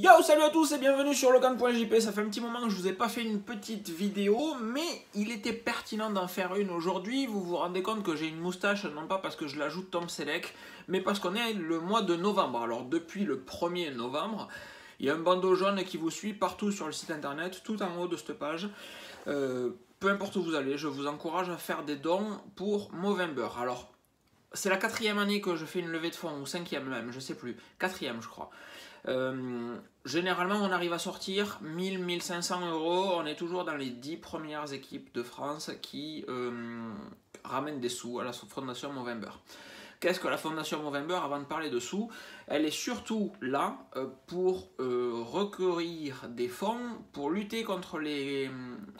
Yo, salut à tous et bienvenue sur Locan.jp. Ça fait un petit moment que je vous ai pas fait une petite vidéo, mais il était pertinent d'en faire une aujourd'hui. Vous vous rendez compte que j'ai une moustache, non pas parce que je l'ajoute Tom Select, mais parce qu'on est le mois de novembre. Alors depuis le 1er novembre, il y a un bandeau jaune qui vous suit partout sur le site internet, tout en haut de cette page. Euh, peu importe où vous allez, je vous encourage à faire des dons pour Movember. Alors, c'est la quatrième année que je fais une levée de fonds, ou cinquième même, je sais plus. Quatrième, je crois. Euh, généralement, on arrive à sortir 1000-1500 euros. On est toujours dans les 10 premières équipes de France qui euh, ramènent des sous à la Fondation Movember. Qu'est-ce que la Fondation Movember Avant de parler de sous, elle est surtout là euh, pour recueillir des fonds pour lutter contre les,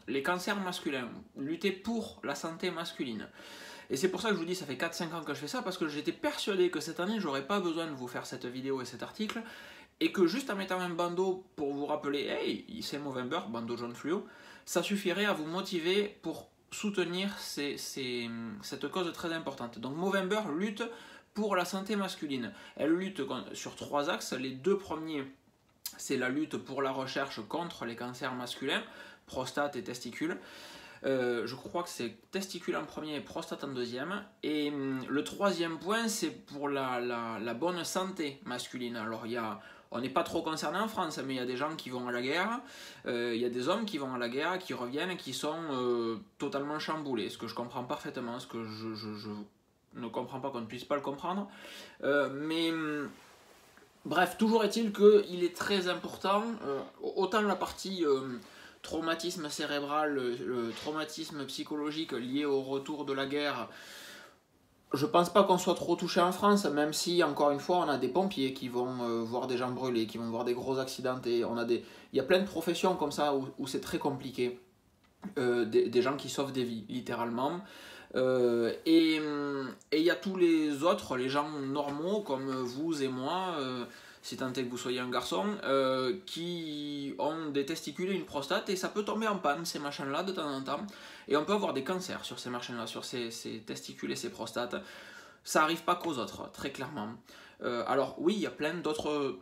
les cancers masculins, lutter pour la santé masculine. Et c'est pour ça que je vous dis, ça fait 4-5 ans que je fais ça, parce que j'étais persuadé que cette année, j'aurais pas besoin de vous faire cette vidéo et cet article, et que juste en mettant un bandeau pour vous rappeler, hey, c'est Movember, bandeau jaune fluo, ça suffirait à vous motiver pour soutenir cette cause très importante. Donc Movember lutte pour la santé masculine. Elle lutte sur trois axes. Les deux premiers, c'est la lutte pour la recherche contre les cancers masculins, prostate et testicules. Euh, je crois que c'est testicule en premier et prostate en deuxième. Et hum, le troisième point, c'est pour la, la, bonne santé masculine. Alors, il y a, on n'est pas trop concerné en France, mais il y a des gens qui vont à la guerre, euh, il y a des hommes qui vont à la guerre, qui reviennent, qui sont euh, totalement chamboulés, ce que je comprends parfaitement, ce que je, ne comprends pas qu'on ne puisse pas le comprendre. mais hum, bref, toujours est-il qu'il est très important, autant la partie traumatisme cérébral, traumatisme psychologique lié au retour de la guerre, je pense pas qu'on soit trop touché en France, même si, encore une fois, on a des pompiers qui vont euh, voir des gens brûlés, qui vont voir des gros accidentés. On a. Il y a plein de professions comme ça où, c'est très compliqué. Euh, des, gens qui sauvent des vies, littéralement. Euh, et il y a tous les autres, les gens normaux comme vous et moi si tant est que vous soyez un garçon, euh, qui ont des testicules et une prostate, et ça peut tomber en panne, ces machins-là, de temps en temps, et on peut avoir des cancers sur ces machins-là, sur ces, testicules et ces prostates. Ça n'arrive pas qu'aux autres, très clairement. Euh, alors oui, il y a plein d'autres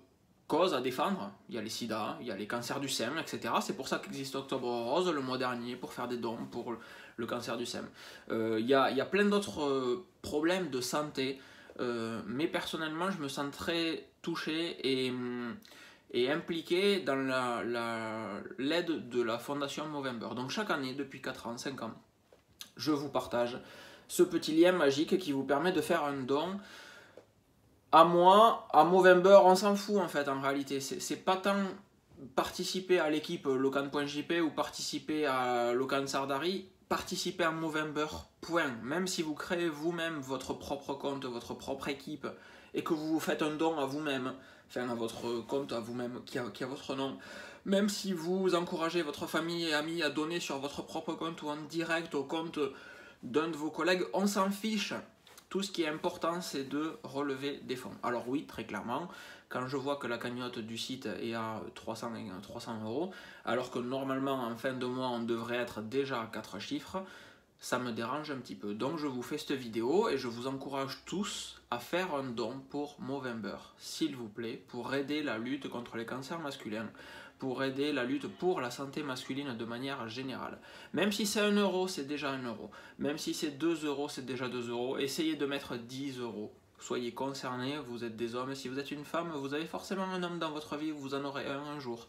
causes à défendre. Il y a les sida, il y a les cancers du sein, etc. C'est pour ça qu'existe Octobre Rose le mois dernier, pour faire des dons pour le cancer du sein. Euh, y a, il y a plein d'autres problèmes de santé euh, mais personnellement, je me sens très touché et, et impliqué dans l'aide la, de la fondation Movember. Donc chaque année, depuis 4 ans, 5 ans, je vous partage ce petit lien magique qui vous permet de faire un don à moi, à Movember, on s'en fout en fait en réalité. C'est pas tant participer à l'équipe Locan.jp ou participer à Locan Sardari, participer à Movember, point. Même si vous créez vous-même votre propre compte, votre propre équipe, et que vous faites un don à vous-même, enfin à votre compte à vous-même qui qui a votre nom, même si vous encouragez votre famille et amis à donner sur votre propre compte ou en direct au compte d'un de vos collègues, on s'en fiche. Tout ce qui est important, c'est de relever des fonds. Alors oui, très clairement, quand je vois que la cagnotte du site est à 300, 300 euros, alors que normalement en fin de mois on devrait être déjà à 4 chiffres, ça me dérange un petit peu. Donc je vous fais cette vidéo et je vous encourage tous à faire un don pour Movember, s'il vous plaît, pour aider la lutte contre les cancers masculins, pour aider la lutte pour la santé masculine de manière générale. Même si c'est 1 euro, c'est déjà 1 euro. Même si c'est 2 euros, c'est déjà 2 euros. Essayez de mettre 10 euros soyez concernés, vous êtes des hommes. Si vous êtes une femme, vous avez forcément un homme dans votre vie, vous en aurez un un jour.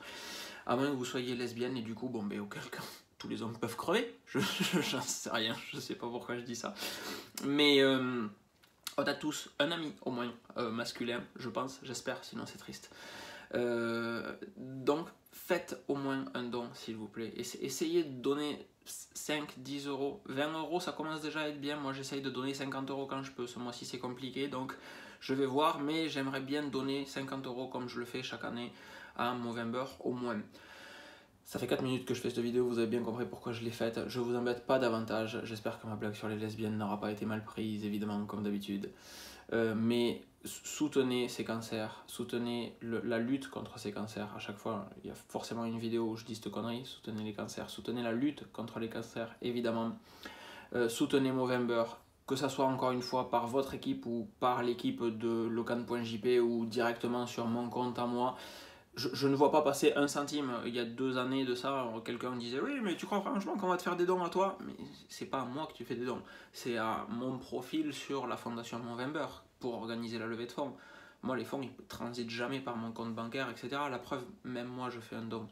À moins que vous soyez lesbienne et du coup, bon, ben, auquel cas, tous les hommes peuvent crever. Je j'en sais rien, je sais pas pourquoi je dis ça. Mais euh, on a tous un ami, au moins, euh, masculin, je pense, j'espère, sinon c'est triste. Euh, donc, faites au moins un don, s'il vous plaît. Essayez de donner 5, 10 euros, 20 euros, ça commence déjà à être bien. Moi, j'essaye de donner 50 euros quand je peux. Ce mois-ci, c'est compliqué, donc je vais voir. Mais j'aimerais bien donner 50 euros comme je le fais chaque année à Movember au moins. Ça fait 4 minutes que je fais cette vidéo, vous avez bien compris pourquoi je l'ai faite. Je vous embête pas davantage. J'espère que ma blague sur les lesbiennes n'aura pas été mal prise, évidemment, comme d'habitude. Euh, mais soutenez ces cancers, soutenez la lutte contre ces cancers. À chaque fois, il y a forcément une vidéo où je dis cette connerie, soutenez les cancers, soutenez la lutte contre les cancers, évidemment. Euh, soutenez Movember, que ce soit encore une fois par votre équipe ou par l'équipe de locan.jp ou directement sur mon compte à moi. Je, ne vois pas passer un centime. Il y a deux années de ça, quelqu'un disait Oui, mais tu crois franchement qu'on va te faire des dons à toi? Mais c'est pas à moi que tu fais des dons, c'est à mon profil sur la fondation Movember pour organiser la levée de fonds. Moi, les fonds, ils ne transitent jamais par mon compte bancaire, etc. La preuve, même moi, je fais un don.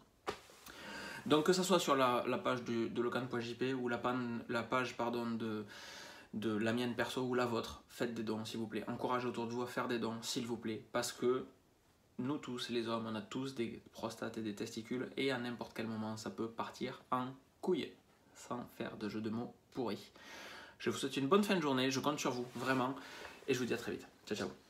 Donc, que ce soit sur la, page de locan.jp ou la, la page pardon, de, de la mienne perso ou la vôtre, faites des dons, s'il vous plaît. Encouragez autour de vous à faire des dons, s'il vous plaît. Parce que nous tous, les hommes, on a tous des prostates et des testicules, et à n'importe quel moment, ça peut partir en couille, sans faire de jeu de mots pourris. Je vous souhaite une bonne fin de journée, je compte sur vous, vraiment, et je vous dis à très vite. Ciao, ciao.